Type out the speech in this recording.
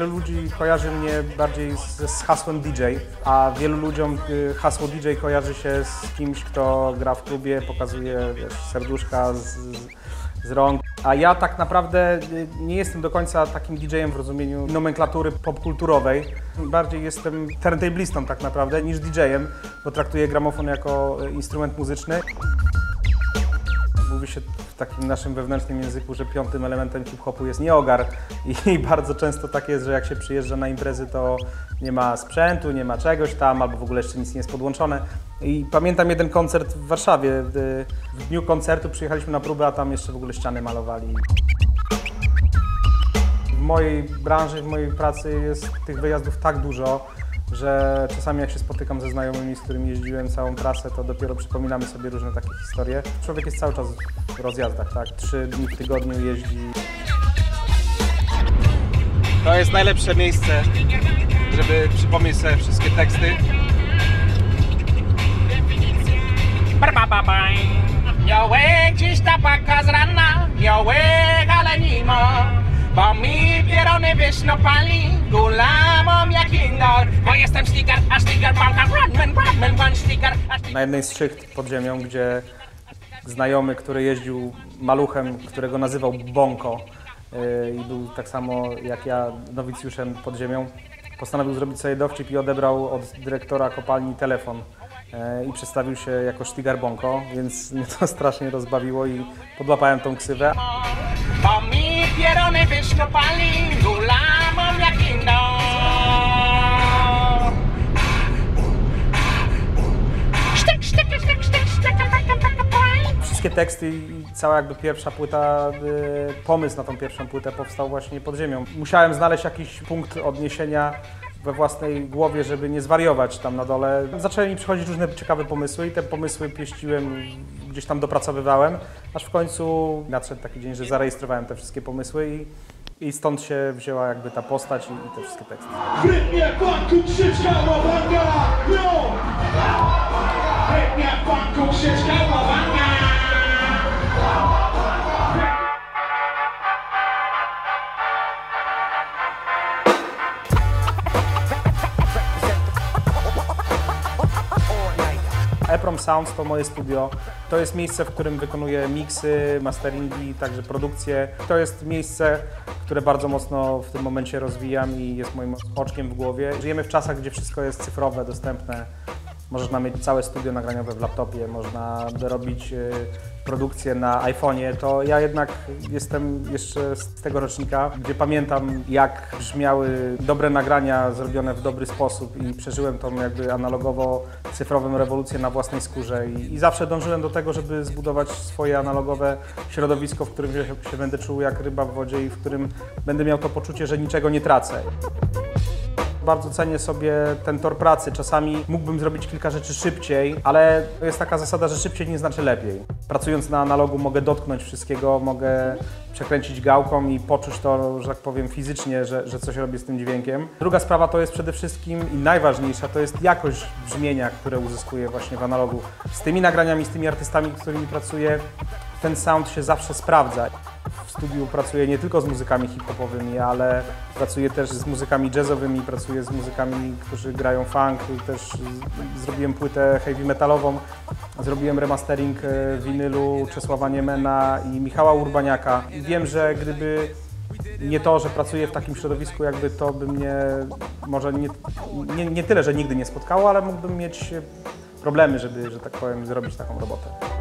Wielu ludzi kojarzy mnie bardziej z, z hasłem DJ, a wielu ludziom y, hasło DJ kojarzy się z kimś, kto gra w klubie, pokazuje wiesz, serduszka z, z rąk. A ja tak naprawdę y, nie jestem do końca takim DJ-em w rozumieniu nomenklatury popkulturowej. Bardziej jestem turntablistą tak naprawdę niż DJ-em, bo traktuję gramofon jako y, instrument muzyczny. Mówi się takim naszym wewnętrznym języku, że piątym elementem hip-hopu jest nieogar i bardzo często tak jest, że jak się przyjeżdża na imprezy, to nie ma sprzętu, nie ma czegoś tam, albo w ogóle jeszcze nic nie jest podłączone. I pamiętam jeden koncert w Warszawie. W dniu koncertu przyjechaliśmy na próbę, a tam jeszcze w ogóle ściany malowali. W mojej branży, w mojej pracy jest tych wyjazdów tak dużo, że czasami jak się spotykam ze znajomymi, z którymi jeździłem całą trasę, to dopiero przypominamy sobie różne takie historie. Człowiek jest cały czas w rozjazdach, tak? Trzy dni w tygodniu jeździ. To jest najlepsze miejsce, żeby przypomnieć sobie wszystkie teksty. Miałek dziś ta paka z rana, miałek ale nie ma. Bo mi pierony wyśnopali, gulamom jak. Bo jestem a sticker. Na jednej z szycht pod ziemią, gdzie znajomy, który jeździł maluchem, którego nazywał Bonko yy, i był tak samo jak ja nowicjuszem pod ziemią, postanowił zrobić sobie dowcip i odebrał od dyrektora kopalni telefon yy, i przedstawił się jako Sztigar Bonko, więc mnie to strasznie rozbawiło i podłapałem tą ksywę. Jak. Wszystkie teksty i cała jakby pierwsza płyta, y, pomysł na tą pierwszą płytę powstał właśnie pod ziemią. Musiałem znaleźć jakiś punkt odniesienia we własnej głowie, żeby nie zwariować tam na dole. Zaczęły mi przychodzić różne ciekawe pomysły i te pomysły pieściłem, gdzieś tam dopracowywałem, aż w końcu nadszedł taki dzień, że zarejestrowałem te wszystkie pomysły i, i stąd się wzięła jakby ta postać i, i te wszystkie teksty. W rytmie funku krzyczka EPROM Sounds to moje studio. To jest miejsce, w którym wykonuję miksy, masteringi, także produkcje. To jest miejsce, które bardzo mocno w tym momencie rozwijam i jest moim oczkiem w głowie. Żyjemy w czasach, gdzie wszystko jest cyfrowe, dostępne. Można mieć całe studio nagraniowe w laptopie, można robić y, produkcję na iPhone'ie. To ja jednak jestem jeszcze z tego rocznika, gdzie pamiętam jak brzmiały dobre nagrania zrobione w dobry sposób i przeżyłem tą jakby analogowo-cyfrową rewolucję na własnej skórze I, i zawsze dążyłem do tego, żeby zbudować swoje analogowe środowisko, w którym się, się będę czuł jak ryba w wodzie i w którym będę miał to poczucie, że niczego nie tracę. Bardzo cenię sobie ten tor pracy. Czasami mógłbym zrobić kilka rzeczy szybciej, ale jest taka zasada, że szybciej nie znaczy lepiej. Pracując na analogu mogę dotknąć wszystkiego, mogę przekręcić gałką i poczuć to, że tak powiem, fizycznie, że, że coś robię z tym dźwiękiem. Druga sprawa to jest przede wszystkim i najważniejsza, to jest jakość brzmienia, które uzyskuję właśnie w analogu. Z tymi nagraniami, z tymi artystami, z którymi pracuję, ten sound się zawsze sprawdza. W studiu pracuję nie tylko z muzykami hip-hopowymi, ale pracuję też z muzykami jazzowymi, pracuję z muzykami, którzy grają funk, też zrobiłem płytę heavy metalową, zrobiłem remastering e, winylu Czesława Niemena i Michała Urbaniaka. I wiem, że gdyby nie to, że pracuję w takim środowisku, jakby to by mnie może nie, nie, nie tyle, że nigdy nie spotkało, ale mógłbym mieć problemy, żeby, że tak powiem, zrobić taką robotę.